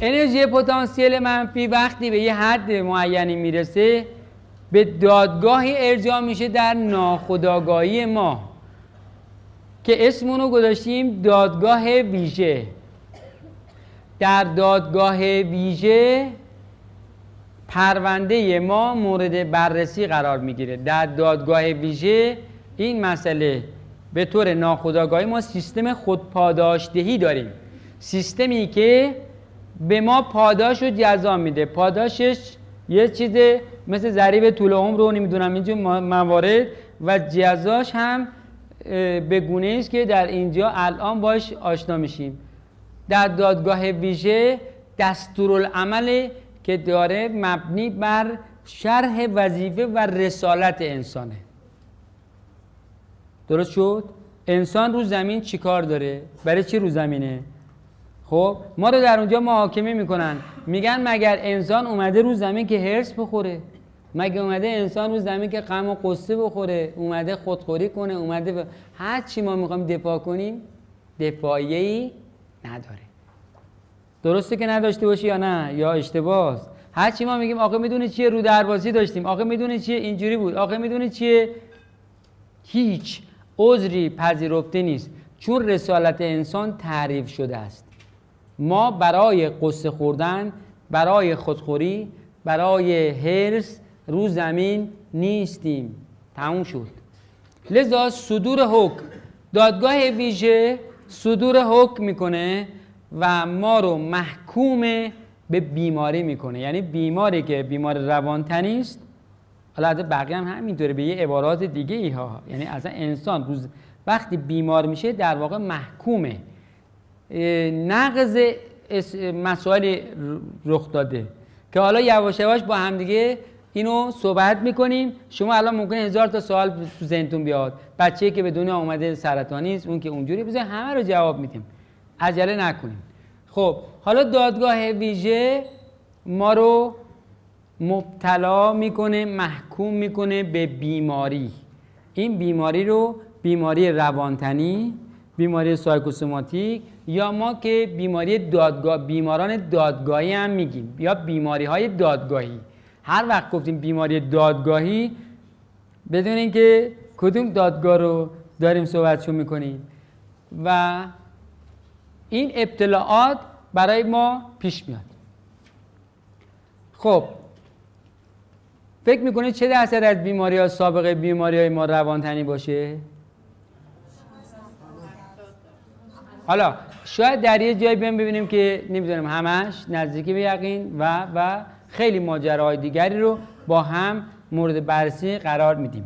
انرژی پتانسیل منفی وقتی به یه حد معینی می‌رسه به دادگاهی ارجاع میشه در ناخودآگاهی ما که اسمونو گذاشتیم دادگاه ویژه. در دادگاه ویژه پرونده ما مورد بررسی قرار می‌گیره. در دادگاه ویژه این مسئله به طور ناخودآگاهی ما سیستم خودپاداشدهی داریم. سیستمی که به ما پاداش و جزا میده پاداشش یه چیز مثل ضریب طول عمر رو نمی‌دونم اینجا موارد و جزاش هم به گونه است که در اینجا الان باش آشنا میشیم در دادگاه ویژه دستورالعمل که داره مبنی بر شرح وظیفه و رسالت انسانه درست شد؟ انسان رو زمین چیکار داره؟ برای چی رو زمینه؟ خب ما رو در اونجا محاکمه می‌کنن. میگن مگر انسان اومده رو زمین که هرس بخوره؟ مگه اومده انسان رو زمین که غم و قصه بخوره؟ اومده خودخوری کنه اومده ب... هر چی ما می‌خوایم دفاع کنیم دفاعی نداره. درسته که نداشته باشی یا نه؟ یا اشتباهه هر چی ما میگیم آقا می‌دونی چیه رو دربازی داشتیم. آقا می‌دونی چیه اینجوری بود. آقا می‌دونی چیه؟ هیچ عذری پذیرفته نیست. چون رسالت انسان تعریف شده است. ما برای قصه خوردن برای خودخوری برای هرس رو زمین نیستیم. تموم شد. لذا صدور حکم دادگاه ویژه صدور حکم می‌کنه و ما رو محکوم به بیماری می‌کنه. یعنی بیماری که بیمار روانتنی است حالا بقیه هم همینطوره به یه عبارات دیگه ای ها. یعنی اصلا انسان روز وقتی بیمار میشه در واقع محکومه. نقض مسائل رخ داده. که حالا یواش یواش با همدیگه اینو صحبت می‌کنیم. شما الان ممکنه هزار تا سوال تو ذهنتون بیاد. بچه که به دنیا اومده سرطانی است اون که اونجوری بزن همه رو جواب میدیم. عجله نکنیم. خب حالا دادگاه ویژه ما رو مبتلا می‌کنه محکوم می‌کنه به بیماری. این بیماری رو بیماری روانتنی بیماری سایکوسوماتیک یا ما که بیماری دادگاه بیماران دادگاهی هم میگیم یا بیماری های دادگاهی هر وقت گفتیم بیماری دادگاهی بدونین که کدوم دادگاه رو داریم صحبتشو می‌کنیم و این ابتلاعات برای ما پیش میاد خب فکر می‌کنید چه درصد از بیماری ها سابقه بیماری های ما روانتنی باشه؟ حالا شاید در یه جایی بیان ببینیم که نمی‌دونم همش نزدیکی به یقین و و خیلی ماجراهای دیگری رو با هم مورد بررسی قرار میدیم.